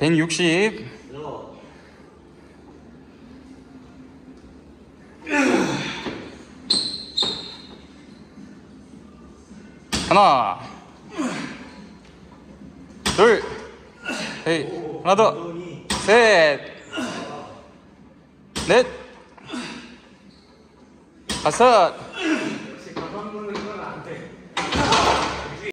160 하나. 둘. 헤이. 하나 더셋넷. 다섯.